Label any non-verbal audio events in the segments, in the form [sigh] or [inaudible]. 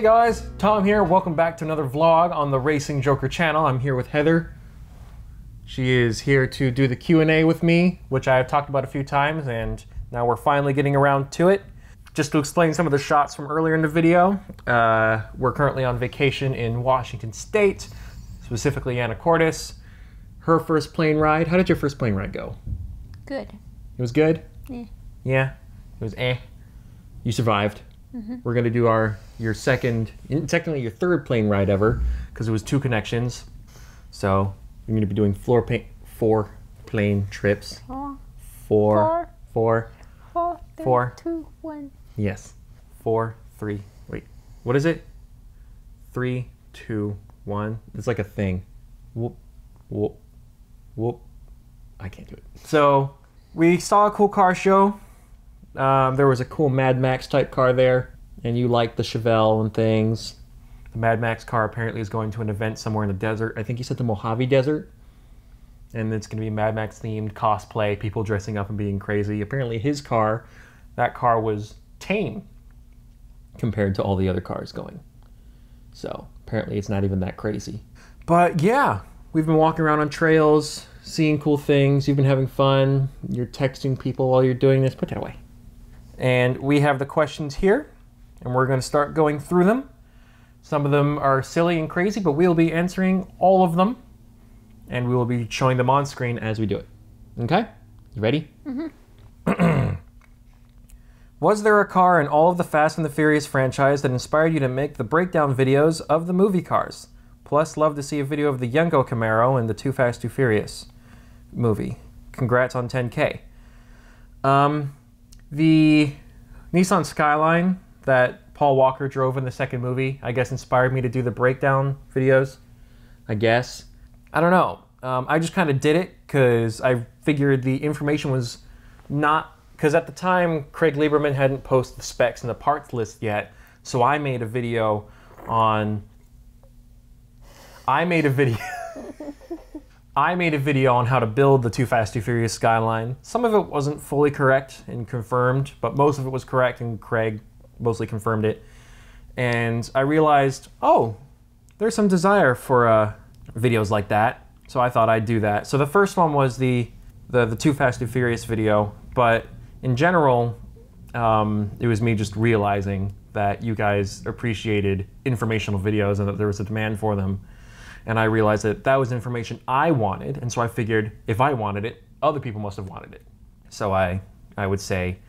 Hey guys, Tom here. Welcome back to another vlog on the Racing Joker channel. I'm here with Heather. She is here to do the Q&A with me, which I have talked about a few times, and now we're finally getting around to it. Just to explain some of the shots from earlier in the video, uh, we're currently on vacation in Washington State, specifically Anacortes. Her first plane ride, how did your first plane ride go? Good. It was good? Yeah. Yeah? It was eh. You survived. Mm-hmm. We're gonna do our your second, technically your third plane ride ever, because it was two connections. So you're gonna be doing floor paint four plane trips. Four, Four, Four. four, four, three, Four. two, one. yes, four, three. Wait, what is it? Three, two, one. It's like a thing. Whoop, whoop, whoop. I can't do it. So we saw a cool car show. Um, there was a cool Mad Max type car there, and you liked the Chevelle and things. The Mad Max car apparently is going to an event somewhere in the desert. I think he said the Mojave Desert. And it's going to be Mad Max themed cosplay, people dressing up and being crazy. Apparently, his car, that car was tame compared to all the other cars going. So apparently, it's not even that crazy. But yeah, we've been walking around on trails, seeing cool things. You've been having fun. You're texting people while you're doing this. Put that away. And we have the questions here, and we're going to start going through them. Some of them are silly and crazy, but we'll be answering all of them, and we will be showing them on screen as we do it. Okay? You ready? Was there a car in all of the Fast and the Furious franchise that inspired you to make the breakdown videos of the movie cars? Plus, love to see a video of the Yenko Camaro in the Too Fast Too Furious movie. Congrats on 10K. Um, the Nissan Skyline that Paul Walker drove in the second movie, I guess, inspired me to do the breakdown videos. I guess. I don't know. Um, I just kind of did it because I figured the information was not. Because at the time, Craig Lieberman hadn't posted the specs and the parts list yet. So I made a video on. I made a video. I made a video on how to build the Too Fast Too Furious Skyline. Some of it wasn't fully correct and confirmed, but most of it was correct, and Craig mostly confirmed it. And I realized, oh, there's some desire for uh, videos like that. So I thought I'd do that. So the first one was the the, the Too Fast Too Furious video, but in general, um, it was me just realizing that you guys appreciated informational videos and that there was a demand for them. And I realized that that was information I wanted, and so I figured if I wanted it, other people must have wanted it. So I I would say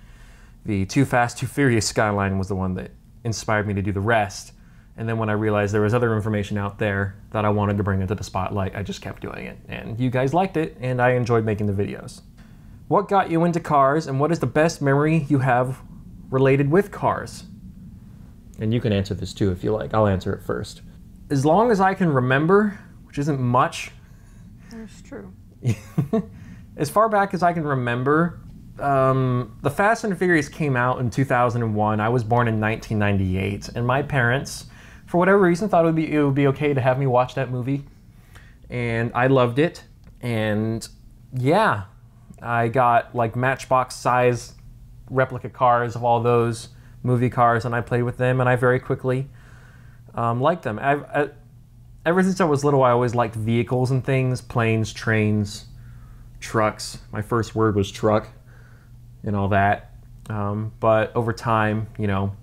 the Too Fast Too Furious Skyline was the one that inspired me to do the rest. And then when I realized there was other information out there that I wanted to bring into the spotlight, I just kept doing it. And you guys liked it, and I enjoyed making the videos. What got you into cars, and what is the best memory you have related with cars? And you can answer this too if you like. I'll answer it first. As long as I can remember, which isn't much, That's true. [laughs] as far back as I can remember, um, the Fast and the Furious came out in 2001. I was born in 1998, and my parents, for whatever reason, thought it would be it would be okay to have me watch that movie, and I loved it. And yeah, I got like Matchbox size replica cars of all those movie cars, and I played with them, and I very quickly um, liked them. I've, I, ever since I was little, I always liked vehicles and things, planes, trains, trucks. My first word was truck and all that. Um, but over time, you know,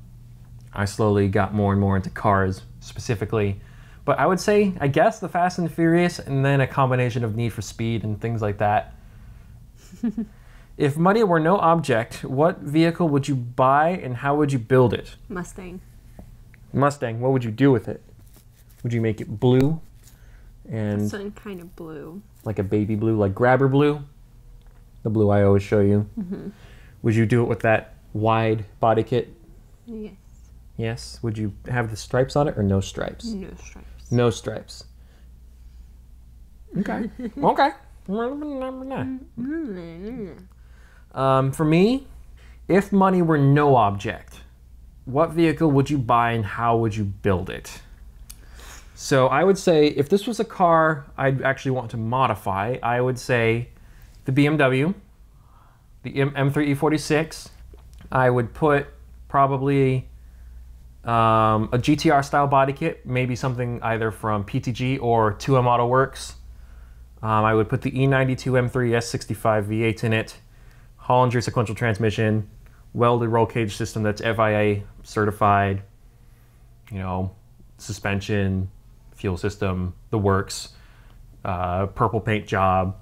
I slowly got more and more into cars specifically. But I would say, I guess, the Fast and the Furious, and then a combination of Need for Speed and things like that. [laughs] if money were no object, what vehicle would you buy and how would you build it? Mustang. Mustang, what would you do with it? Would you make it blue and Sun kind of blue. like a baby blue, like grabber blue? The blue I always show you. Would you do it with that wide body kit? Yes. Yes. Would you have the stripes on it or no stripes? No stripes. No stripes. Okay. [laughs] okay. Um, for me, if money were no object, what vehicle would you buy and how would you build it? So I would say if this was a car I'd actually want to modify, I would say the BMW, the M- M3 E46. I would put probably Um, a GTR style body kit, maybe something either from PTG or 2M Auto Works. Um, I would put the E E92 M3 S65 V8 in it, Holinger sequential transmission, welded roll cage system that's FIA certified, you know, suspension, fuel system, the works, uh, purple paint job,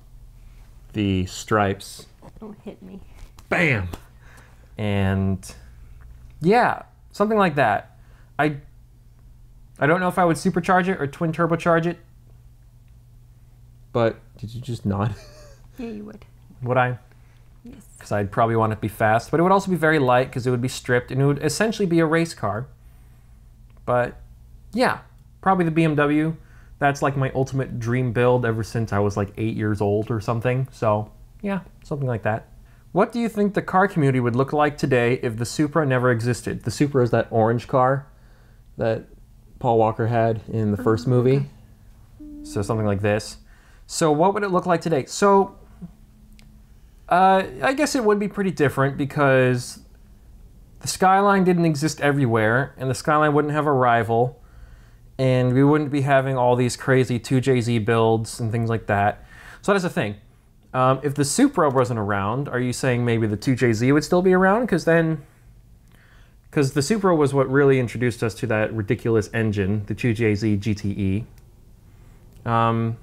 the stripes, Don't hit me. bam, and yeah, something like that. I I don't know if I would supercharge it or twin turbocharge it, but did you just nod? [laughs] Yeah, you would. would I? Yes. because I'd probably want it to be fast, but it would also be very light because it would be stripped and it would essentially be a race car. But yeah, probably the BMW. That's like my ultimate dream build ever since I was like eight years old or something. So yeah, something like that. What do you think the car community would look like today if the Supra never existed? The Supra is that orange car that Paul Walker had in the first oh, movie. So something like this. So what would it look like today? So uh, I guess it would be pretty different because the Skyline didn't exist everywhere, and the Skyline wouldn't have a rival, and we wouldn't be having all these crazy 2JZ builds and things like that. So that's the thing. Um, if the Supra wasn't around, are you saying maybe the 2JZ would still be around? Because then, because the Supra was what really introduced us to that ridiculous engine, the 2JZ GTE. Um,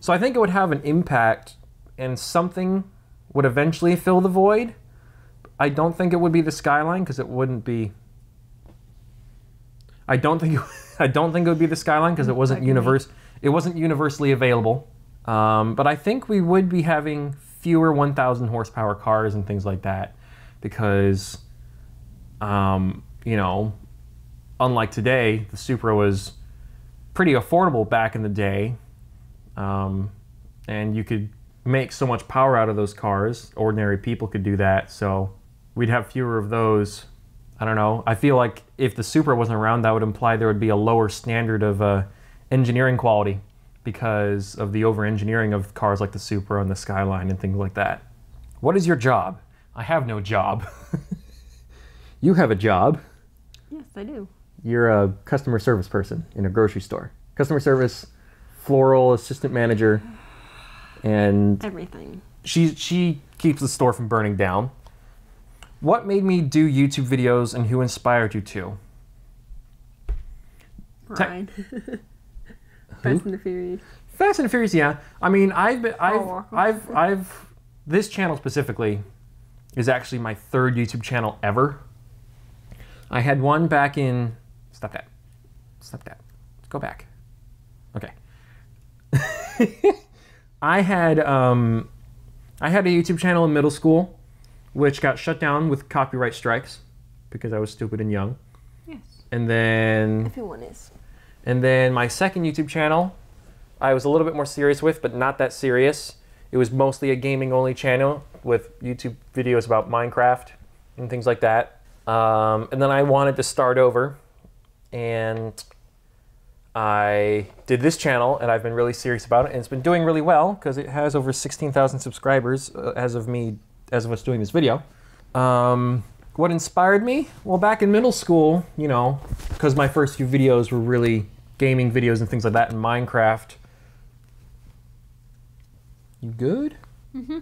so I think it would have an impact, and something would eventually fill the void. I don't think it would be the Skyline because it wouldn't be. I don't think [laughs] I don't think it would be the Skyline because it wasn't Agree. universe. It wasn't universally available. Um, but I think we would be having fewer 1,000 horsepower cars and things like that because, um, you know, unlike today, the Supra was pretty affordable back in the day, um, and you could make so much power out of those cars. Ordinary people could do that, so we'd have fewer of those. I don't know. I feel like if the Supra wasn't around, that would imply there would be a lower standard of uh, engineering quality because of the over engineering of cars like the Supra and the Skyline and things like that. What is your job? I have no job. [laughs] you have a job. Yes, I do. You're a customer service person in a grocery store. Customer service, floral assistant manager, and Everything. she she keeps the store from burning down. What made me do YouTube videos and who inspired you to? Ryan. [laughs] Fast and the Furious. Fast and the Furious, yeah. I mean, I've been, I've, Oh. I've, I've, this channel specifically is actually my third YouTube channel ever. I had one back in, stop that, stop that, Let's go back. Okay. [laughs] I had, um, I had a YouTube channel in middle school, which got shut down with copyright strikes because I was stupid and young. Yes. And then Everyone is. and then my second YouTube channel, I was a little bit more serious with, but not that serious. It was mostly a gaming only channel with YouTube videos about Minecraft and things like that. Um, and then I wanted to start over, and I did this channel, and I've been really serious about it, and it's been doing really well because it has over 16,000 subscribers uh, as of me, as of us doing this video. Um, what inspired me? Well, back in middle school, you know, because my first few videos were really gaming videos and things like that in Minecraft. You good? Mm-hmm.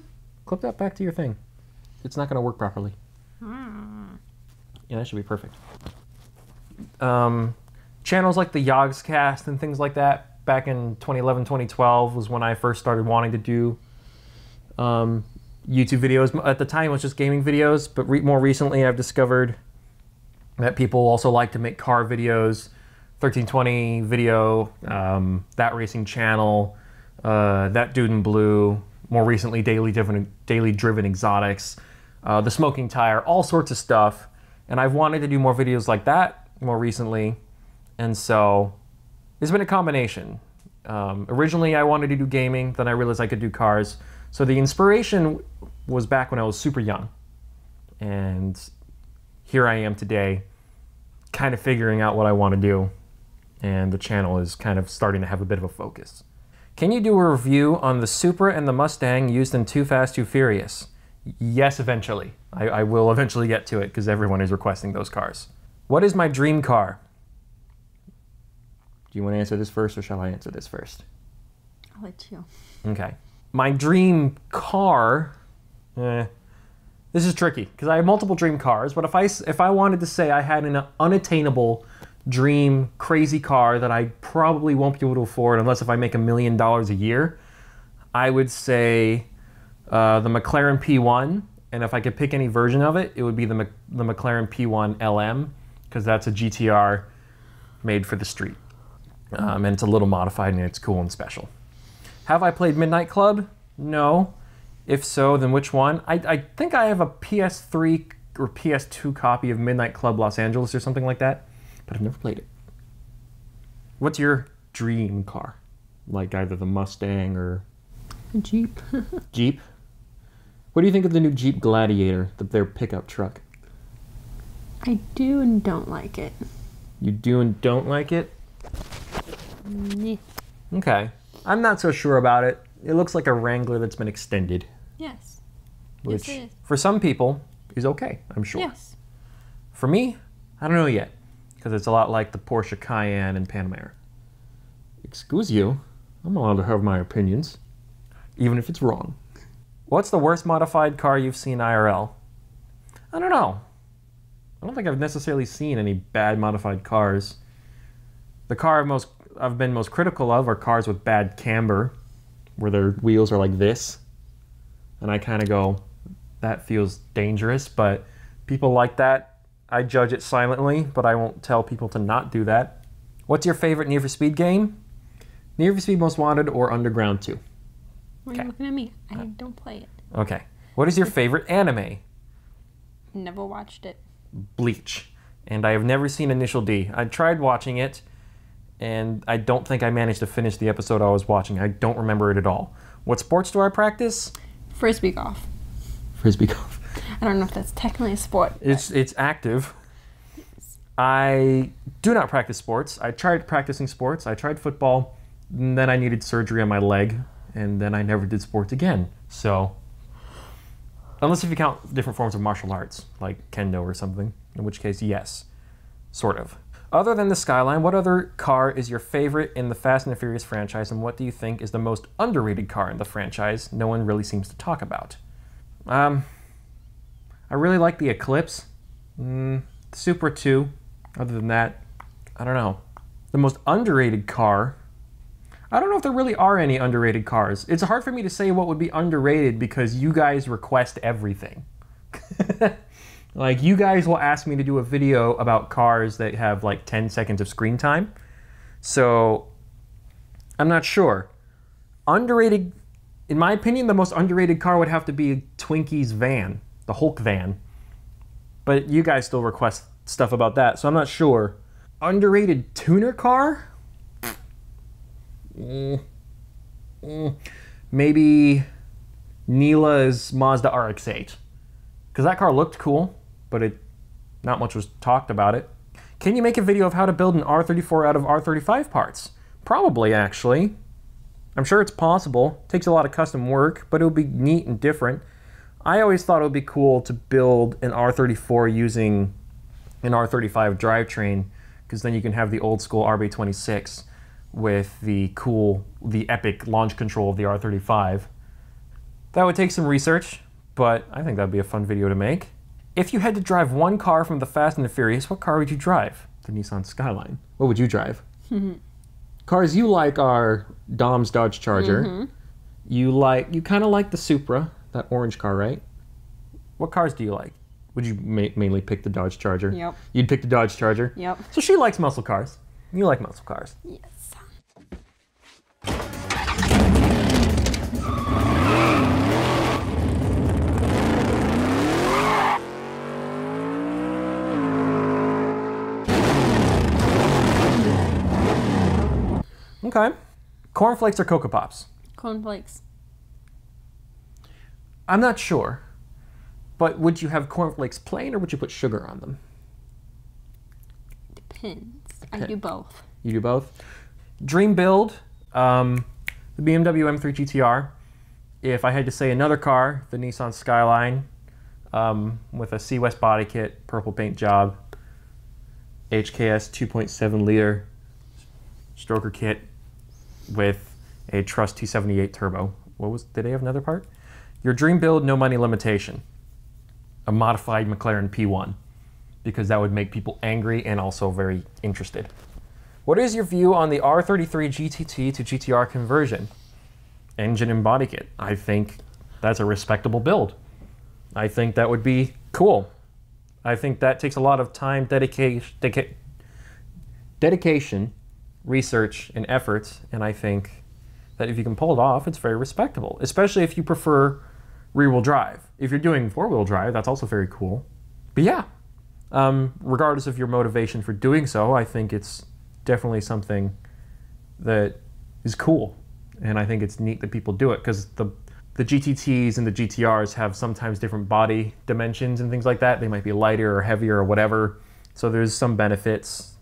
Clip that back to your thing. It's not going to work properly. Yeah, that should be perfect. Um, channels like the Yogscast and things like that back in 2011, 2012 was when I first started wanting to do um, YouTube videos. At the time, it was just gaming videos, but re- more recently, I've discovered that people also like to make car videos. 1320 video, um, that racing channel, uh, that dude in blue. More recently, daily driven, daily driven exotics, uh, the smoking tire, all sorts of stuff. And I've wanted to do more videos like that more recently, and so it's been a combination. Um, originally, I wanted to do gaming, then I realized I could do cars. So the inspiration was back when I was super young, and here I am today, kind of figuring out what I want to do, and the channel is kind of starting to have a bit of a focus. Can you do a review on the Supra and the Mustang used in Too Fast, Too Furious? Yes, eventually. I, I will eventually get to it because everyone is requesting those cars. What is my dream car? Do you want to answer this first or shall I answer this first? I'll let you. Okay. My dream car. Eh, this is tricky because I have multiple dream cars. But if I if I wanted to say I had an unattainable dream crazy car that I probably won't be able to afford unless if I make a million dollars a year, I would say uh, the McLaren P1. And if I could pick any version of it, it would be the Mc- the McLaren P1 LM because that's a GTR made for the street, um, and it's a little modified and it's cool and special. Have I played Midnight Club? No. If so, then which one? I, I think I have a PS3 or PS2 copy of Midnight Club Los Angeles or something like that, but I've never played it. What's your dream car? Like either the Mustang or A Jeep. [laughs] Jeep? What do you think of the new Jeep Gladiator, the, their pickup truck? I do and don't like it. You do and don't like it? Nyeh. Okay. I'm not so sure about it. It looks like a Wrangler that's been extended, Yes. which it is. for some people is okay, I'm sure. Yes. For me, I don't know yet, because it's a lot like the Porsche Cayenne and Panamera. Excuse you, I'm allowed to have my opinions, even if it's wrong. What's the worst modified car you've seen IRL? I don't know. I don't think I've necessarily seen any bad modified cars. The car I've most I've been most critical of are cars with bad camber, where their wheels are like this, and I kind of go, that feels dangerous. But people like that. I judge it silently, but I won't tell people to not do that. What's your favorite Need for Speed game? Need for Speed Most Wanted or Underground 2? Why are you looking at me? I uh, don't play it. Okay. What is your favorite anime? Never watched it. Bleach. And I have never seen Initial D. I tried watching it, and I don't think I managed to finish the episode I was watching. I don't remember it at all. What sports do I practice? Frisbee golf. Frisbee golf. I don't know if that's technically a sport. It's it's active. I do not practice sports. I tried practicing sports. I tried football, and then I needed surgery on my leg, and then I never did sports again. So, unless if you count different forms of martial arts, like kendo or something, in which case, yes, sort of. Other than the Skyline, what other car is your favorite in the Fast and the Furious franchise, and what do you think is the most underrated car in the franchise? No one really seems to talk about. Um, I really like the Eclipse. Mm, Super 2. Other than that, I don't know. The most underrated car. I don't know if there really are any underrated cars. It's hard for me to say what would be underrated because you guys request everything. [laughs] like, you guys will ask me to do a video about cars that have like 10 seconds of screen time. So, I'm not sure. Underrated, in my opinion, the most underrated car would have to be Twinkie's van, the Hulk van. But you guys still request stuff about that, so I'm not sure. Underrated tuner car? Mm. Mm. Maybe Neela's Mazda RX-8, because that car looked cool, but it not much was talked about it. Can you make a video of how to build an R34 out of R35 parts? Probably, actually. I'm sure it's possible. It takes a lot of custom work, but it would be neat and different. I always thought it would be cool to build an R34 using an R35 drivetrain, because then you can have the old school RB26 with the cool, the epic launch control of the R35. That would take some research, but I think that'd be a fun video to make. If you had to drive one car from the Fast and the Furious, what car would you drive? The Nissan Skyline. What would you drive? [laughs] Cars you like are Dom's Dodge Charger. Mm-hmm. You like you kind of like the Supra, that orange car, right? What cars do you like? Would you ma- mainly pick the Dodge Charger? Yep. You'd pick the Dodge Charger. Yep. So she likes muscle cars. You like muscle cars. Yes. Okay. Cornflakes or Cocoa Pops? Cornflakes. I'm not sure. But would you have cornflakes plain or would you put sugar on them? Depends. I do both. You do both. Dream build, um, the BMW M3 GTR. If I had to say another car, the Nissan Skyline um, with a C West body kit, purple paint job. HKS 2.7 liter stroker kit with a Trust 278 turbo. What was? Did they have another part? Your dream build, no money limitation. A modified McLaren P1, because that would make people angry and also very interested. What is your view on the R33 GTT to GTR conversion? Engine and body kit. I think that's a respectable build. I think that would be cool. I think that takes a lot of time, dedication, dedica- dedication, research, and effort. And I think that if you can pull it off, it's very respectable, especially if you prefer rear wheel drive. If you're doing four wheel drive, that's also very cool. But yeah, um, regardless of your motivation for doing so, I think it's definitely something that is cool. And I think it's neat that people do it because the the GTTs and the GTRs have sometimes different body dimensions and things like that. They might be lighter or heavier or whatever. So there's some benefits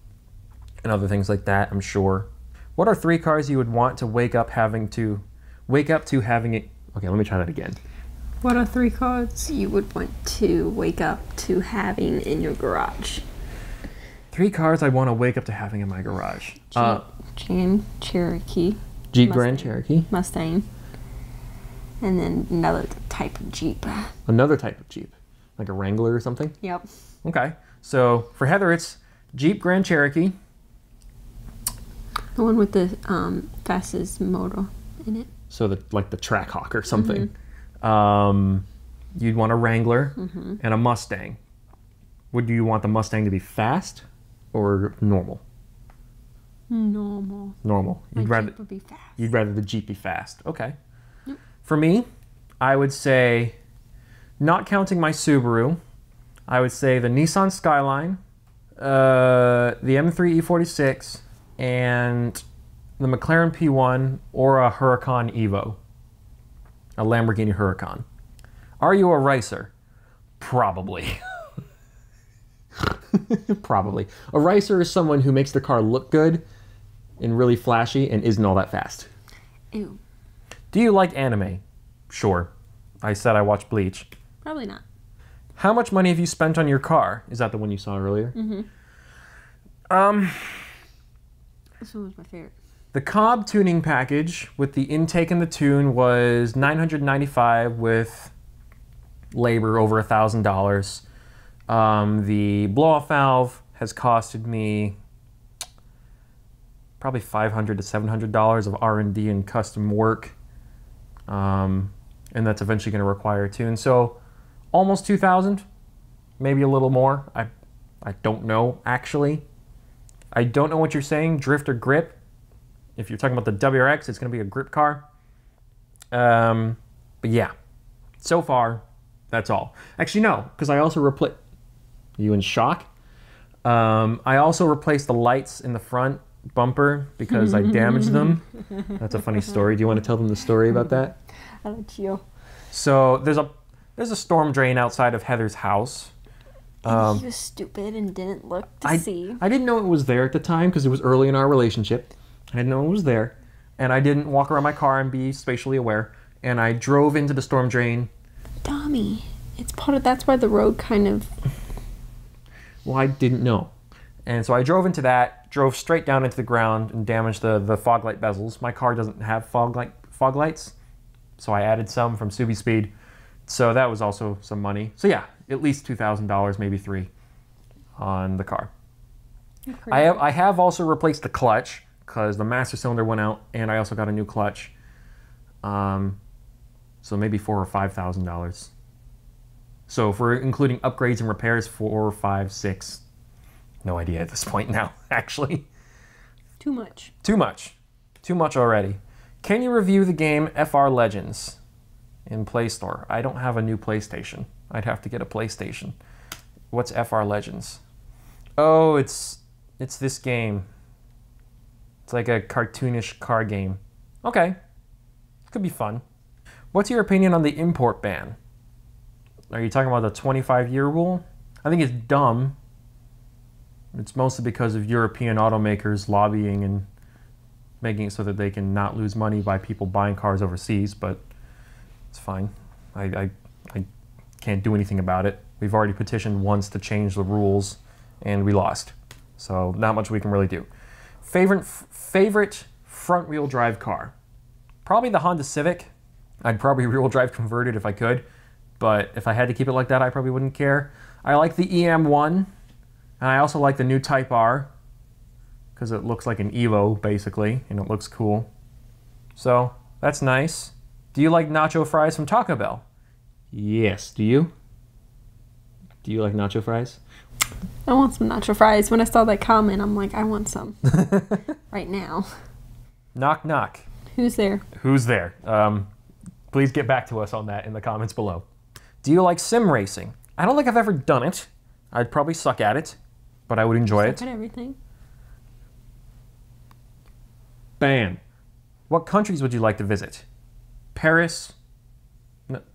and other things like that, I'm sure. What are three cars you would want to wake up having to wake up to having it? Okay, let me try that again. What are three cars You would want to wake up to having in your garage. Three cars I want to wake up to having in my garage. Uh, Jeep, Cherokee, Jeep Mustang. Grand Cherokee. Mustang, and then another type of Jeep. Another type of Jeep, like a Wrangler or something. Yep. Okay. So for Heather, it's Jeep Grand Cherokee. The one with the um, fastest motor in it. So the like the Trackhawk or something. Um, you'd want a Wrangler and a Mustang. Would you want the Mustang to be fast or normal? Normal. Normal. You'd rather Jeep would be fast. you'd rather the Jeep be fast. Okay. For me, I would say, not counting my Subaru, I would say the Nissan Skyline, uh, the M3 E46, and the McLaren P1 or a Huracan Evo, a Lamborghini Huracan. Are you a racer? Probably. [laughs] Probably. A racer is someone who makes their car look good and really flashy and isn't all that fast. Ew. Do you like anime? Sure. I said I watched Bleach. Probably not. How much money have you spent on your car? Is that the one you saw earlier? Mm-hmm. Um, This one was my favorite. the Cobb tuning package with the intake and the tune was 995 with labor over a thousand dollars. Um, the blow-off valve has costed me probably 500 to 700 dollars of R&D and custom work, um, and that's eventually going to require a tune. So almost 2,000, maybe a little more. I I don't know actually. I don't know what you're saying. Drift or grip? If you're talking about the WRX, it's going to be a grip car. Um, but yeah, so far, that's all. Actually, no, because I also replaced. You in shock? Um, I also replaced the lights in the front bumper because I damaged them. [laughs] That's a funny story. Do you want to tell them the story about that? I'll let you. So there's a there's a storm drain outside of Heather's house. Um, he was stupid and didn't look to I, see. I didn't know it was there at the time because it was early in our relationship. I didn't know it was there. And I didn't walk around my car and be spatially aware. And I drove into the storm drain. Tommy, it's part of. That's why the road kind of. Well, I didn't know. And so I drove into that, drove straight down into the ground and damaged the, the fog light bezels. My car doesn't have fog light fog lights. So I added some from Subi Speed. So that was also some money. So yeah, at least $2,000, maybe three on the car. I have, I have also replaced the clutch because the master cylinder went out, and I also got a new clutch. Um, so maybe four or five thousand dollars. So if we're including upgrades and repairs, four, five, six. No idea at this point now. [laughs] Actually, Too much. too much, too much already. Can you review the game FR Legends in Play Store? I don't have a new PlayStation. I'd have to get a PlayStation. What's FR Legends? Oh, it's it's this game. It's like a cartoonish car game. Okay. Could be fun. What's your opinion on the import ban? Are you talking about the 25 year rule? I think it's dumb. It's mostly because of European automakers lobbying and making it so that they can not lose money by people buying cars overseas, but it's fine. I, I, I can't do anything about it. We've already petitioned once to change the rules, and we lost. So not much we can really do. Favorite favorite front wheel drive car, probably the Honda Civic. I'd probably [laughs] rear wheel drive convert it if I could, but if I had to keep it like that, I probably wouldn't care. I like the EM1, and I also like the new Type R because it looks like an Evo basically, and it looks cool. So that's nice. Do you like nacho fries from Taco Bell? Yes. Do you? Do you like nacho fries? I want some nacho fries. When I saw that comment, I'm like, I want some [laughs] right now. Knock knock. Who's there? Who's there? Um, please get back to us on that in the comments below. Do you like sim racing? I don't think I've ever done it. I'd probably suck at it, but I would enjoy Look it. at everything. Bam. What countries would you like to visit? Paris.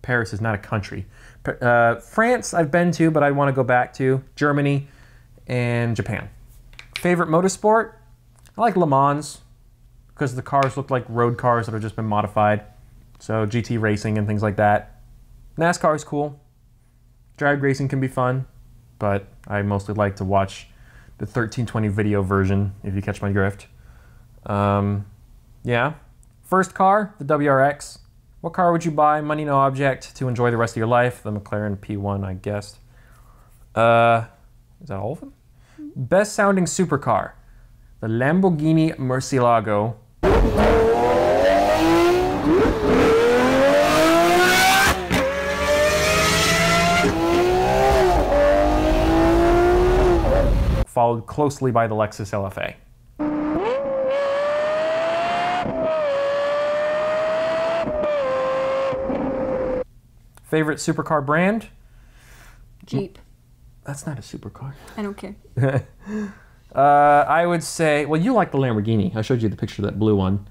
Paris is not a country. Uh, France, I've been to, but I want to go back to. Germany and Japan. Favorite motorsport? I like Le Mans because the cars look like road cars that have just been modified. So GT racing and things like that. NASCAR is cool. Drag racing can be fun, but I mostly like to watch the 1320 video version, if you catch my drift. Um, yeah. First car, the WRX. What car would you buy, money no object, to enjoy the rest of your life? The McLaren P1, I guessed. Uh, is that all of them? Best sounding supercar, the Lamborghini Murcielago. Followed closely by the Lexus LFA. Favorite supercar brand? Jeep. That's not a supercar. I don't care. [laughs] Uh, I would say, well, you like the Lamborghini. I showed you the picture of that blue one.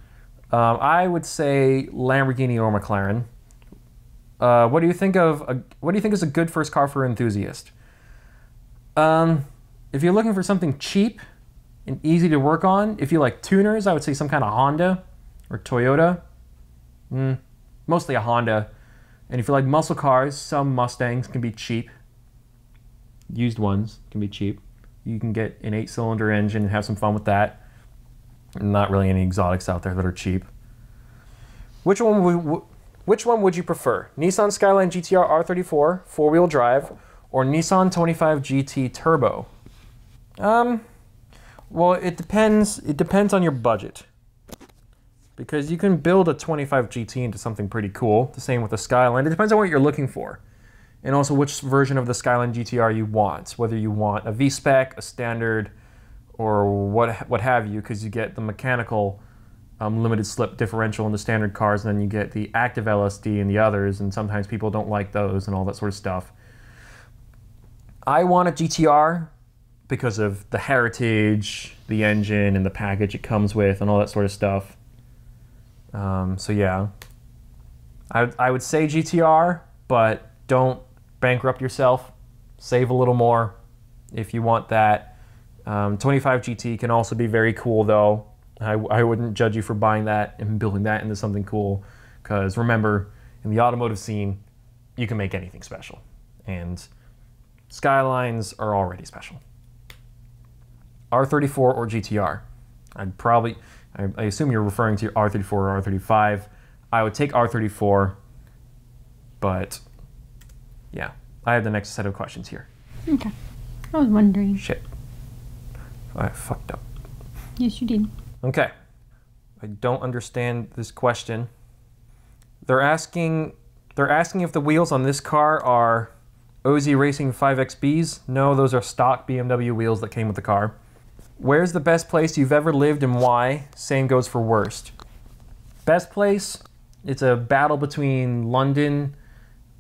Um, I would say Lamborghini or McLaren. Uh, what do you think of? A, what do you think is a good first car for an enthusiast? Um, if you're looking for something cheap and easy to work on, if you like tuners, I would say some kind of Honda or Toyota. Mm, mostly a Honda. And if you like muscle cars, some Mustangs can be cheap. Used ones can be cheap. You can get an eight cylinder engine and have some fun with that. Not really any exotics out there that are cheap. Which one would which one would you prefer? Nissan Skyline GTR R34 four-wheel drive or Nissan 25 GT Turbo? Um well, it depends it depends on your budget. Because you can build a 25 GT into something pretty cool. The same with the Skyline. It depends on what you're looking for and also which version of the Skyline GTR you want, whether you want a V-spec, a standard, or what what have you, because you get the mechanical um, limited slip differential in the standard cars, and then you get the active LSD in the others, and sometimes people don't like those and all that sort of stuff. I want a GTR because of the heritage, the engine, and the package it comes with, and all that sort of stuff. Um, so yeah, I, I would say GTR, but don't bankrupt yourself. Save a little more if you want that. Um, 25 GT can also be very cool, though. I, I wouldn't judge you for buying that and building that into something cool, because remember, in the automotive scene, you can make anything special, and Skylines are already special. R34 or GTR? I'd probably, I, I assume you're referring to R34 or R35. I would take R34, but yeah, I have the next set of questions here. Okay. I was wondering. Shit. I fucked up. Yes, you did. Okay. I don't understand this question. They're asking they're asking if the wheels on this car are OZ Racing 5XBs. No, those are stock BMW wheels that came with the car. Where's the best place you've ever lived and why? Same goes for worst. Best place, it's a battle between London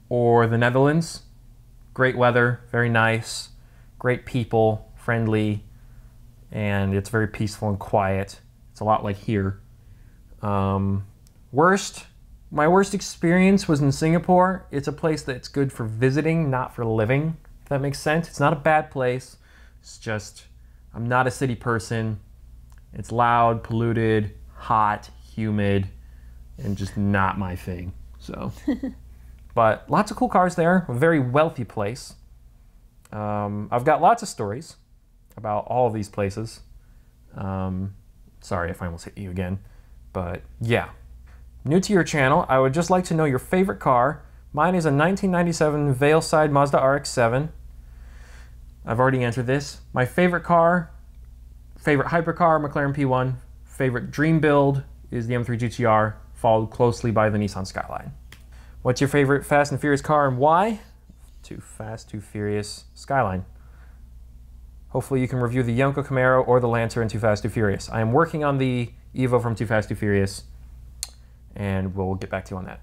or the Netherlands. Great weather, very nice, great people, friendly, and it's very peaceful and quiet. It's a lot like here. Um, worst, my worst experience was in Singapore. It's a place that's good for visiting, not for living. If that makes sense. It's not a bad place. It's just I'm not a city person. It's loud, polluted, hot, humid, and just not my thing. So, [laughs] but lots of cool cars there. A very wealthy place. Um, I've got lots of stories about all of these places. Um, sorry if I almost hit you again, but yeah. New to your channel, I would just like to know your favorite car. Mine is a 1997 Veilside Mazda RX-7. I've already answered this. My favorite car, favorite hypercar, McLaren P1. Favorite dream build is the M3 GTR, followed closely by the Nissan Skyline. What's your favorite Fast and Furious car and why? Too Fast, Too Furious Skyline. Hopefully you can review the Yenko Camaro or the Lancer in Too Fast, Too Furious. I am working on the Evo from Too Fast, Too Furious, and we'll get back to you on that.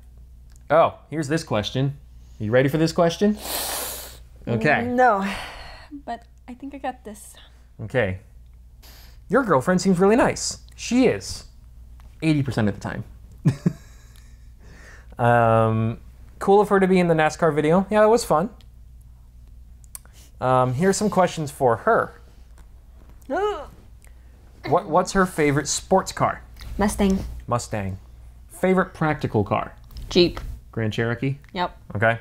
Oh, here's this question. Are you ready for this question? Okay. No, but I think I got this. Okay. Your girlfriend seems really nice. She is. 80% of the time. [laughs] um, cool of her to be in the NASCAR video. Yeah, that was fun. Um, here's some questions for her. [gasps] What, what's her favorite sports car? Mustang. Mustang. Favorite practical car? Jeep. Grand Cherokee. Yep. Okay.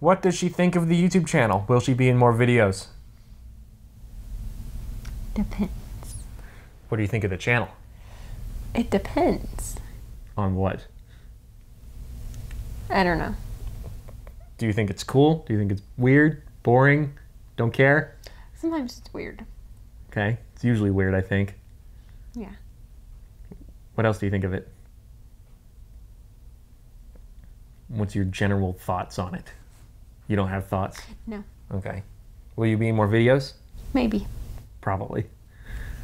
What does she think of the YouTube channel? Will she be in more videos? Depends. What do you think of the channel? It depends. On what? I don't know. Do you think it's cool? Do you think it's weird? Boring? Don't care? Sometimes it's weird. Okay. It's usually weird, I think. Yeah. What else do you think of it? What's your general thoughts on it? You don't have thoughts? No. Okay. Will you be in more videos? Maybe. Probably.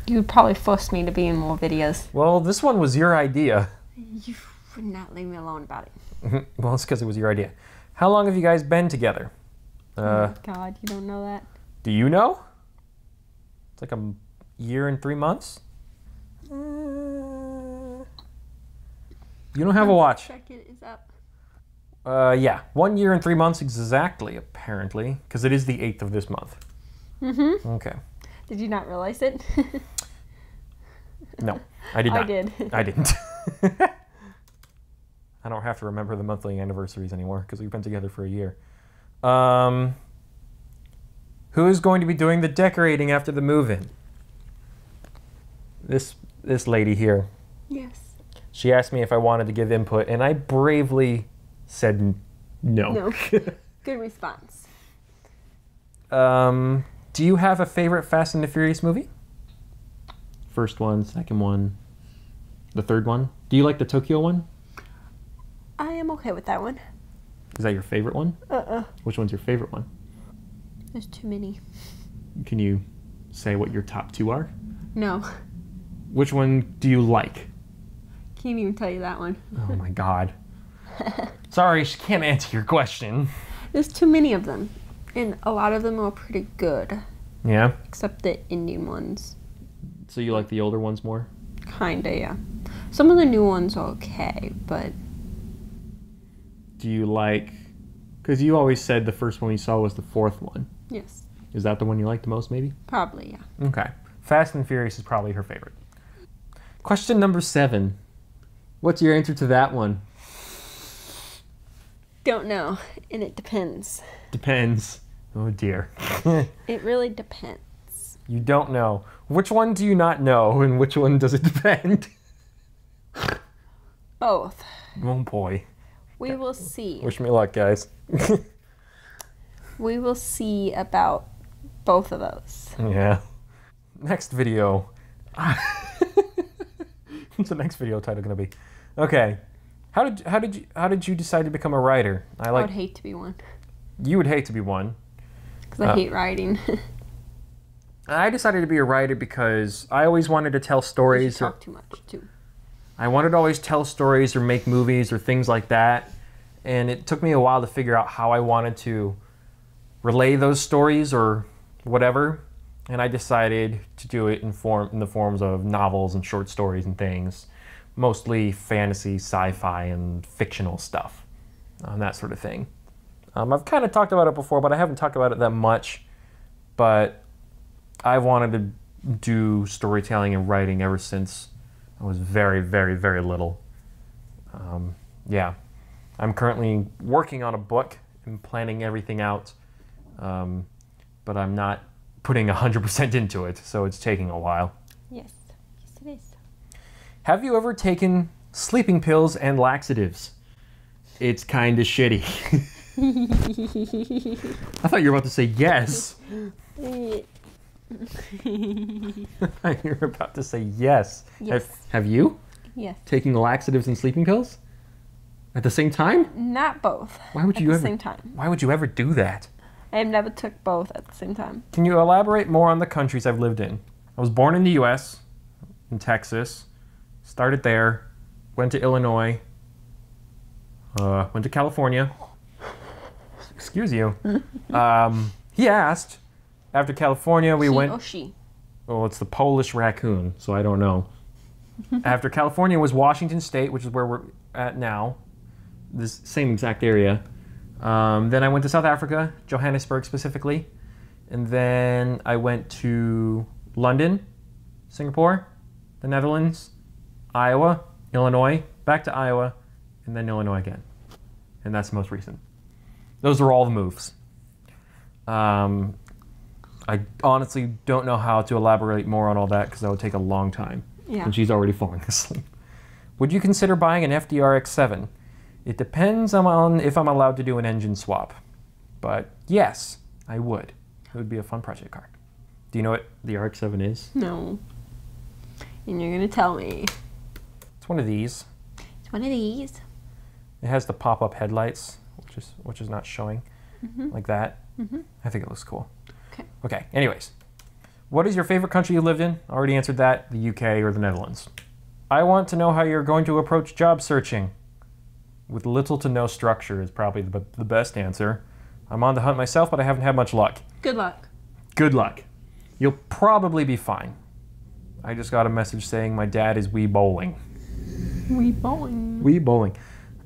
You would probably force me to be in more videos. Well, this one was your idea. You would not leave me alone about it. well, it's because it was your idea. How long have you guys been together? Uh, oh God, you don't know that. do you know? It's like a year and three months. Uh, you don't have a watch. Second is up. Uh, yeah, one year and three months exactly, apparently, because it is the eighth of this month. Mm-hmm. Okay. Did you not realize it? No, I did not. I did. I didn't. [laughs] I don't have to remember the monthly anniversaries anymore because we've been together for a year. Um, who is going to be doing the decorating after the move-in? This this lady here. yes. She asked me if I wanted to give input, and I bravely said n- no. No. [laughs] Good response. Um, do you have a favorite Fast and the Furious movie? First one, second one, the third one. Do you like the Tokyo one? I am okay with that one. Is that your favorite one? Uh-uh. Which one's your favorite one? There's too many. Can you say what your top two are? No. Which one do you like? Can't even tell you that one. Oh my god. [laughs] Sorry, she can't answer your question. There's too many of them. And a lot of them are pretty good. Yeah? Except the Indian ones. So you like the older ones more? Kinda, yeah. Some of the new ones are okay, but Do you like. Because you always said the first one you saw was the fourth one. yes. Is that the one you like the most, maybe? Probably, yeah. Okay. Fast and Furious is probably her favorite. Question number seven. What's your answer to that one? Don't know. And it depends. Depends. Oh dear. [laughs] It really depends. you don't know. Which one do you not know, and which one does it [laughs] depend? Both. Oh boy. We will see. Wish me luck, guys. [laughs] We will see about both of those. yeah. Next video. What's the next video title gonna be? Okay. How did how did you how did you decide to become a writer? I like. I would hate to be one. you would hate to be one. Because I Uh, hate writing. [laughs] I decided to be a writer because I always wanted to tell stories. Or, talk too much, too. I wanted to always tell stories or make movies or things like that. And it took me a while to figure out how I wanted to relay those stories or whatever. And I decided to do it in form in the forms of novels and short stories and things, mostly fantasy, sci-fi, and fictional stuff, um, that sort of thing. Um, I've kind of talked about it before, but I haven't talked about it that much. But I've wanted to do storytelling and writing ever since I was very, very, very little. Um, yeah, I'm currently working on a book and planning everything out, um, but I'm not putting 100% into it, so it's taking a while. Yes. Yes, it is. Have you ever taken sleeping pills and laxatives? It's kind of shitty. [laughs] I thought you were about to say yes. [laughs] You're about to say yes. Yes. Have, have you yes. taking laxatives and sleeping pills at the same time? Not both. Why would at you the ever? same time. Why would you ever do that? I have never took both at the same time. Can you elaborate more on the countries I've lived in? I was born in the U.S., in Texas, started there, went to Illinois, uh, went to California. Excuse you. [laughs] um, he asked. After California, we he went. or she. Well, it's the Polish raccoon, so I don't know. [laughs] After California was Washington State, which is where we're at now, this same exact area. Um, then I went to South Africa, Johannesburg specifically, and then I went to London, Singapore, the Netherlands, Iowa, Illinois, back to Iowa, and then Illinois again. And that's the most recent. Those are all the moves. Um, I honestly don't know how to elaborate more on all that because that would take a long time. Yeah. And she's already falling [laughs] asleep. Would you consider buying an FDRX7? It depends on if I'm allowed to do an engine swap. But yes, I would. It would be a fun project car. Do you know what the RX7 is? No. And you're gonna tell me. It's one of these. It's one of these. It has the pop-up headlights, which is which is not showing mm-hmm. like that. Mm-hmm. I think it looks cool. Okay. Okay. Anyways, what is your favorite country you lived in? Already answered that. The UK or the Netherlands. I want to know how you're going to approach job searching. With little to no structure is probably the, the best answer. I'm on the hunt myself, but I haven't had much luck. Good luck. Good luck. You'll probably be fine. I just got a message saying my dad is Wii bowling. Wii bowling. Wii bowling.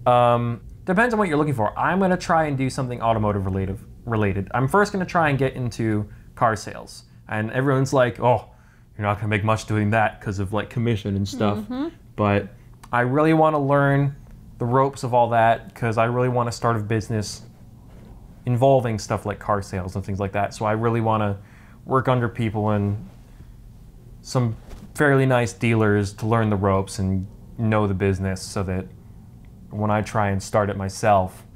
Um, depends on what you're looking for. I'm gonna try and do something automotive related. Related. I'm first gonna try and get into car sales, and everyone's like, "Oh, you're not gonna make much doing that because of like commission and stuff." But I really want to learn the ropes of all that because I really want to start a business involving stuff like car sales and things like that. So I really want to work under people and some fairly nice dealers to learn the ropes and know the business so that when I try and start it myself,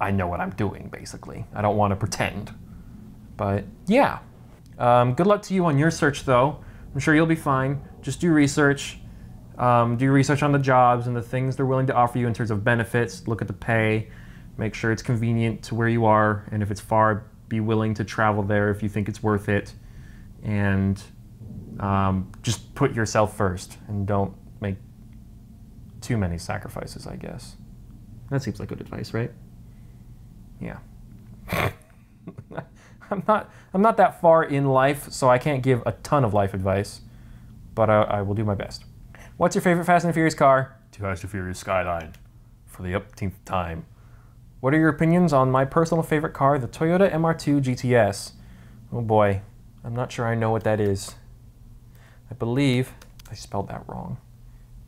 I know what I'm doing, basically. I don't want to pretend. But yeah. Um, good luck to you on your search, though. I'm sure you'll be fine. Just do research. Um, do research on the jobs and the things they're willing to offer you in terms of benefits. Look at the pay. Make sure it's convenient to where you are. And if it's far, be willing to travel there if you think it's worth it. And um, just put yourself first and don't too many sacrifices, I guess. That seems like good advice, right? Yeah. [laughs] I'm not I'm not that far in life, so I can't give a ton of life advice, but I, I will do my best. What's your favorite Fast and Furious car? Too Fast and Furious Skyline, for the upteenth time. What are your opinions on my personal favorite car, the Toyota MR2 GTS? Oh boy, I'm not sure I know what that is. I believe I spelled that wrong.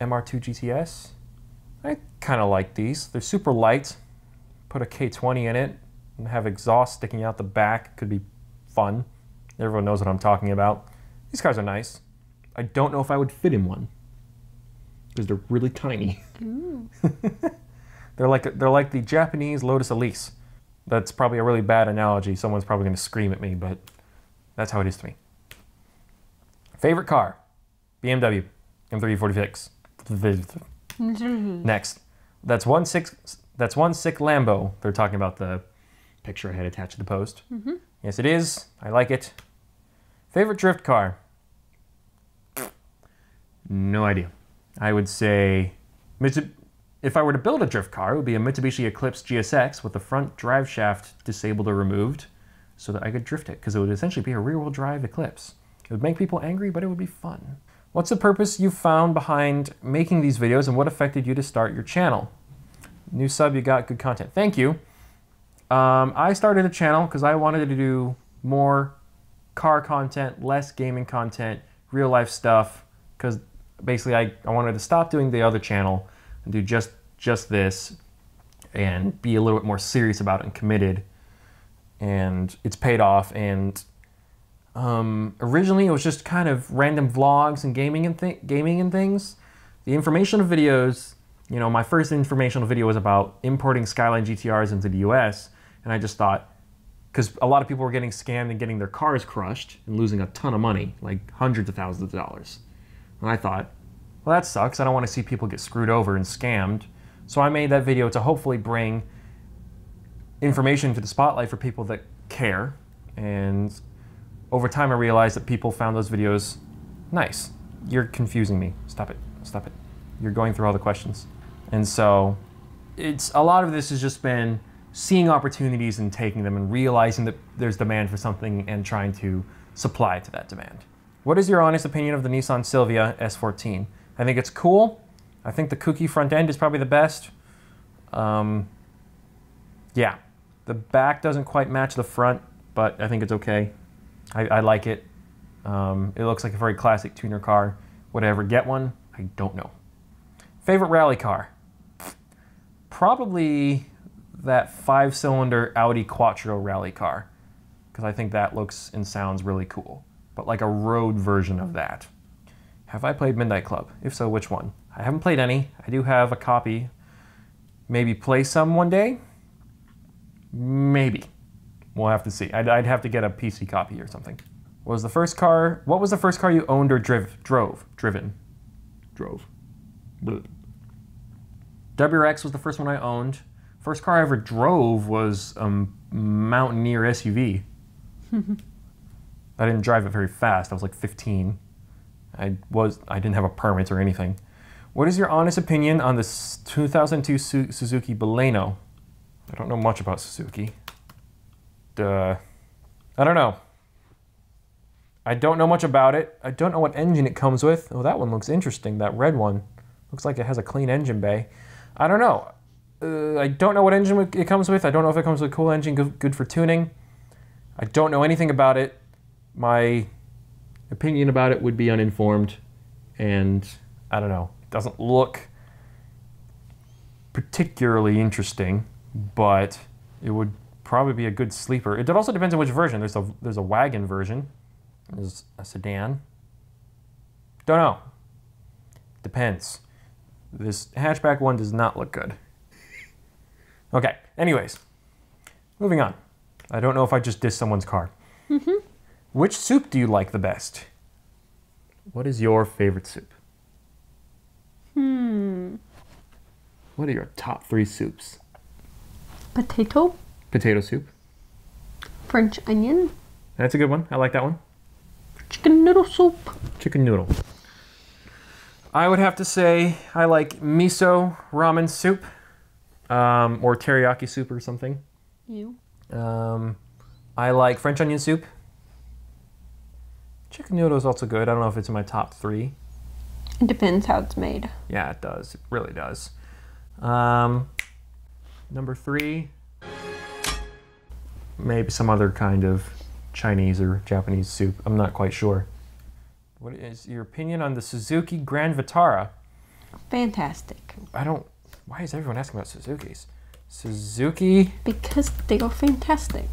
MR2 GTS. I kind of like these. They're super light. Put a K20 in it and have exhaust sticking out the back. Could be fun. Everyone knows what I'm talking about. These cars are nice. I don't know if I would fit in one because they're really tiny. [laughs] they're like they're like the Japanese Lotus Elise. That's probably a really bad analogy. Someone's probably going to scream at me, but that's how it is to me. Favorite car? BMW M346. Next, that's one six. That's one sick Lambo. They're talking about the picture I had attached to the post. Mm-hmm. Yes, it is. I like it. Favorite drift car? No idea. I would say, if I were to build a drift car, it would be a Mitsubishi Eclipse GSX with the front drive shaft disabled or removed, so that I could drift it. Because it would essentially be a rear-wheel drive Eclipse. It would make people angry, but it would be fun. What's the purpose you found behind making these videos, and what affected you to start your channel? New sub, you got good content. Thank you. Um, I started a channel because I wanted to do more car content, less gaming content, real life stuff. Because basically, I, I wanted to stop doing the other channel and do just just this, and be a little bit more serious about it and committed. And it's paid off. And Um, originally, it was just kind of random vlogs and gaming and gaming and things. The informational videos, you know, my first informational video was about importing Skyline GTRs into the U.S. And I just thought, because a lot of people were getting scammed and getting their cars crushed and losing a ton of money, like hundreds of thousands of dollars. And I thought, well, that sucks. I don't want to see people get screwed over and scammed. So I made that video to hopefully bring information to the spotlight for people that care. And over time, I realized that people found those videos nice. You're confusing me. Stop it. Stop it. You're going through all the questions. And so it's a lot of this has just been seeing opportunities and taking them and realizing that there's demand for something and trying to supply to that demand. What is your honest opinion of the Nissan Silvia S14? I think it's cool. I think the kouki front end is probably the best. Um, yeah, the back doesn't quite match the front, but I think it's okay. I, I like it. Um, it looks like a very classic tuner car. Would I ever get one? I don't know. Favorite rally car? Probably that five cylinder Audi Quattro rally car, because I think that looks and sounds really cool. But like a road version of that. Have I played Midnight Club? If so, which one? I haven't played any. I do have a copy. Maybe play some one day? Maybe. We'll have to see. I'd, I'd have to get a PC copy or something. What was the first car? What was the first car you owned or driv, drove? Driven. Drove. Bleh. WRX was the first one I owned. First car I ever drove was a Mountaineer SUV. [laughs] I didn't drive it very fast. I was like 15. I was I didn't have a permit or anything. What is your honest opinion on the 2002 Su- Suzuki Baleno? I don't know much about Suzuki. Duh. I don't know. I don't know much about it. I don't know what engine it comes with. Oh, that one looks interesting. That red one looks like it has a clean engine bay. I don't know. Uh, I don't know what engine it comes with. I don't know if it comes with a cool engine, good, good for tuning. I don't know anything about it. My opinion about it would be uninformed, and I don't know. It doesn't look particularly interesting, but it would probably be a good sleeper. It also depends on which version. There's a there's a wagon version. There's a sedan. Don't know. Depends. This hatchback one does not look good. Okay. Anyways, moving on. I don't know if I just dissed someone's car. Mhm. Which soup do you like the best? What is your favorite soup? Hmm. What are your top three soups? Potato, Potato soup. French onion, That's a good one. I like that one. chicken noodle soup. Chicken noodle. I would have to say I like miso ramen soup, um, or teriyaki soup or something. You. Um, I like French onion soup. Chicken noodle is also good. I don't know if it's in my top three. It depends how it's made. Yeah, it does. It really does. Um, number three, maybe some other kind of Chinese or Japanese soup. I'm not quite sure. What is your opinion on the Suzuki Grand Vitara? Fantastic. I don't. Why is everyone asking about Suzuki's? Suzuki? Because they are fantastic.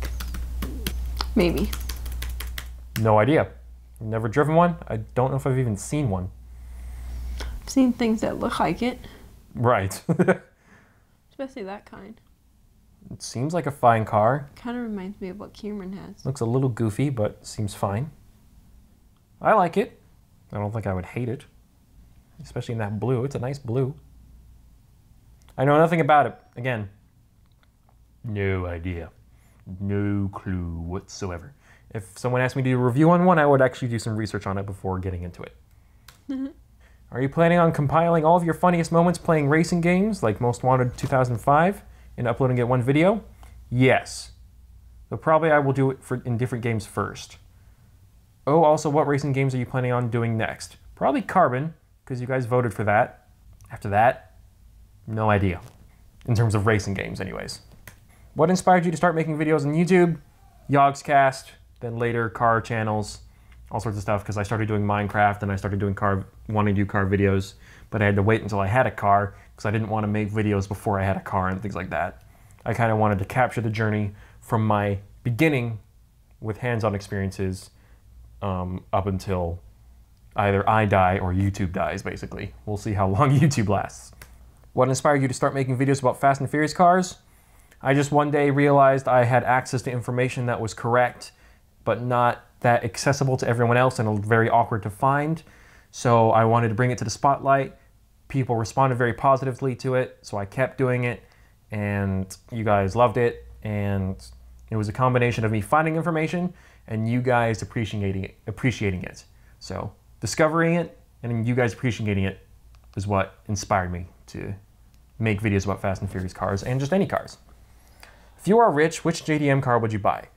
Maybe. No idea. Never driven one. I don't know if I've even seen one. I've seen things that look like it, Right. [laughs] especially that kind. It seems like a fine car. Kind of reminds me of what Cameron has. Looks a little goofy, but seems fine. I like it. I don't think I would hate it. Especially in that blue. It's a nice blue. I know nothing about it. Again, no idea. No clue whatsoever. If someone asked me to do a review on one, I would actually do some research on it before getting into it. [laughs] Are you planning on compiling all of your funniest moments playing racing games like Most Wanted 2005 and uploading it one video? Yes. Though probably I will do it for in different games first. Oh, also, what racing games are you planning on doing next? Probably Carbon, because you guys voted for that. After that, no idea. In terms of racing games, anyways. What inspired you to start making videos on YouTube? Yogscast, then later car channels, all sorts of stuff, because I started doing Minecraft and I started doing car, wanting to do car videos, but I had to wait until I had a car, because I didn't want to make videos before I had a car and things like that. I kind of wanted to capture the journey from my beginning with hands on experiences um, up until either I die or YouTube dies, basically. We'll see how [laughs] long YouTube lasts. What inspired you to start making videos about Fast and Furious cars? I just one day realized I had access to information that was correct, but not that accessible to everyone else and very awkward to find. So I wanted to bring it to the spotlight. People responded very positively to it, so I kept doing it, and you guys loved it. And it was a combination of me finding information and you guys appreciating it, appreciating it. So discovering it and you guys appreciating it is what inspired me to make videos about Fast and Furious cars and just any cars. If you are rich, which JDM car would you buy?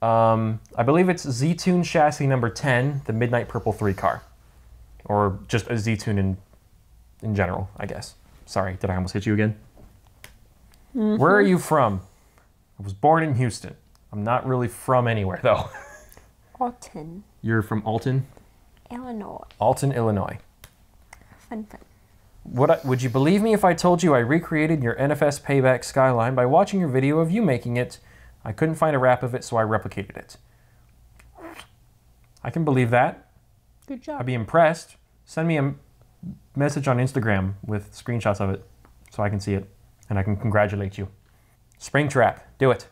Um, I believe it's Z-Tune chassis number 10, the Midnight Purple 3 car. Or just a Z-Tune in, in general, I guess. Sorry, did I almost hit you again? Mm-hmm. Where are you from? I was born in Houston. I'm not really from anywhere, though. Alton. You're from Alton? Illinois. Alton, Illinois. Fun, fun. What would you believe me if I told you I recreated your NFS Payback Skyline by watching your video of you making it? I couldn't find a wrap of it, so I replicated it. I can believe that. Good job. I'd be impressed. Send me a message on Instagram with screenshots of it so I can see it and I can congratulate you. Springtrap, do it.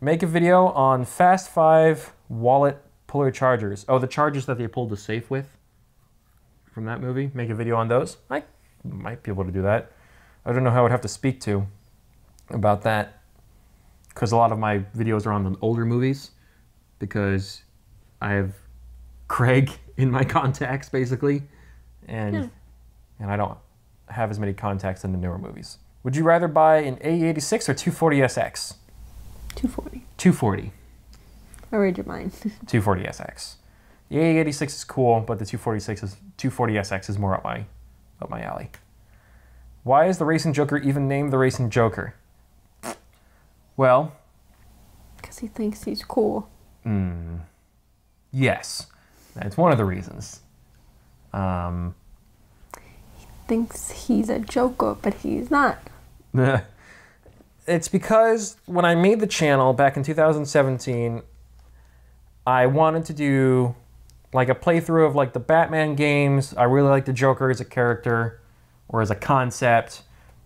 Make a video on Fast 5 wallet puller chargers. Oh, the chargers that they pulled the safe with from that movie. Make a video on those. I might be able to do that. I don't know how I'd have to speak to about that because a lot of my videos are on the older movies because I have Craig [laughs] in my contacts basically, and yeah. And I don't have as many contacts in the newer movies. Would you rather buy an AE86 or 240SX? 240. 240. I read your mind. [laughs] 240SX. The AE86 is cool, but the 246 is 240SX is more up my up my alley. Why is the Racing Joker even named the Racing Joker? Well, because he thinks he's cool. Mm, yes, that's one of the reasons. Um, thinks he's a Joker, but he's not. [laughs] it's because when I made the channel back in 2017, I wanted to do like a playthrough of like the Batman games. I really like the Joker as a character or as a concept.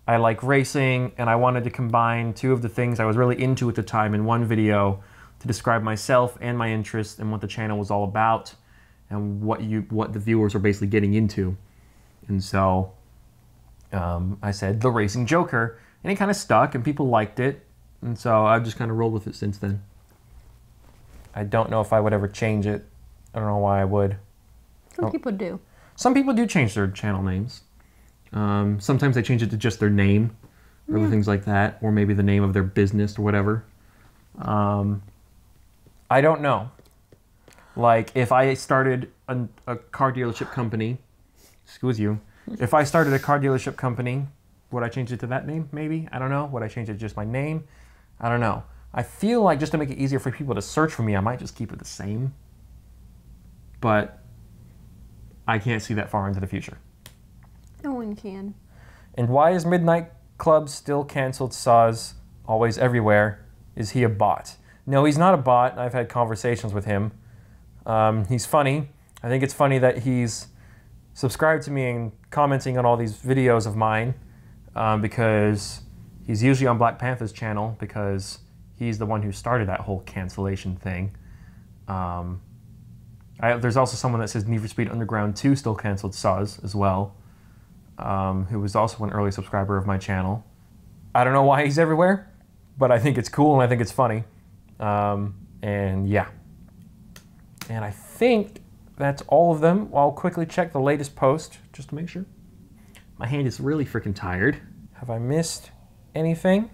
I like racing, and I wanted to combine two of the things I was really into at the time in one video to describe myself and my interests and what the channel was all about and what you what the viewers were basically getting into. And so um, I said the Racing Joker, and it kind of stuck, and people liked it, and so I've just kind of rolled with it since then. I don't know if I would ever change it. I don't know why I would. Some oh. people do. Some people do change their channel names. Um, sometimes they change it to just their name or yeah. things like that, or maybe the name of their business or whatever. Um, I don't know. Like if I started a, a car dealership company, excuse you, [laughs] if I started a car dealership company, would I change it to that name? Maybe I don't know. Would I change it to just my name? I don't know. I feel like just to make it easier for people to search for me, I might just keep it the same. But I can't see that far into the future. No one can. And why is Midnight Club still canceled Saws always everywhere? Is he a bot? No, he's not a bot. I've had conversations with him. Um, he's funny. I think it's funny that he's subscribed to me and commenting on all these videos of mine um, because he's usually on Black Panther's channel because he's the one who started that whole cancellation thing. Um, I, there's also someone that says Need for Speed Underground 2 still canceled Saws as well, um, who was also an early subscriber of my channel. I don't know why he's everywhere, but I think it's cool and I think it's funny. Um, and yeah. And I think that's all of them. I'll quickly check the latest post just to make sure. My hand is really freaking tired. Have I missed anything?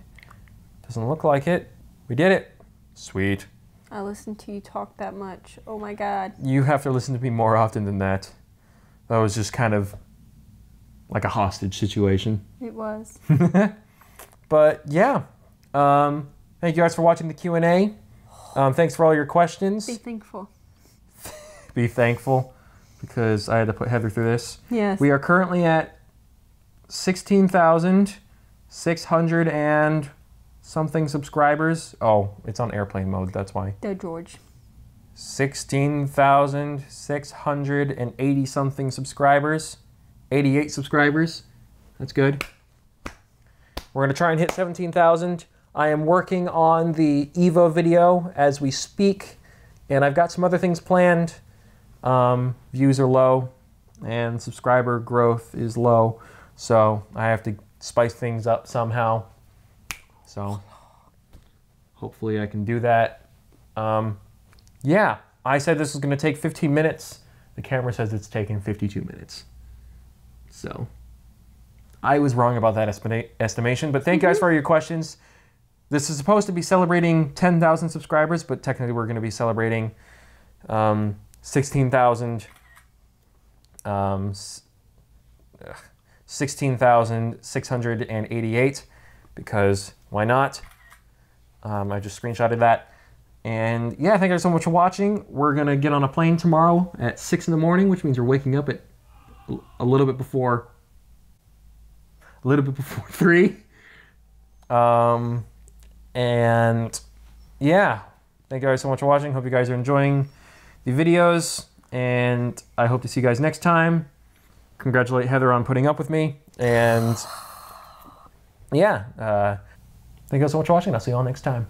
Doesn't look like it. We did it. Sweet. I listened to you talk that much. Oh my god. You have to listen to me more often than that. That was just kind of like a hostage situation. It was. [laughs] but yeah. Um, thank you guys for watching the Q&A. Um, thanks for all your questions. Be thankful. Be thankful because I had to put Heather through this. Yes. We are currently at 16,600 and something subscribers. Oh, it's on airplane mode. That's why. The George. 16,680 something subscribers. 88 subscribers. That's good. We're going to try and hit 17,000. I am working on the Evo video as we speak, and I've got some other things planned. Um, views are low, and subscriber growth is low, so I have to spice things up somehow. So hopefully I can do that. Um, yeah, I said this was going to take 15 minutes. The camera says it's taken 52 minutes. So I was wrong about that estima- estimation, but thank you guys for your questions. This is supposed to be celebrating 10,000 subscribers, but technically we're going to be celebrating um, 16,000. Um, 16,688 because why not? Um, I just screenshotted that. And yeah, thank you guys so much for watching. We're to get on a plane tomorrow at 6 in the morning, which means we're waking up at a little bit before a little bit before [laughs] 3. Um, and yeah, thank you guys so much for watching. Hope you guys are enjoying the videos. And I hope to see you guys next time. Congratulate Heather on putting up with me. And yeah, uh, thank you guys so much for watching. I'll see you all next time.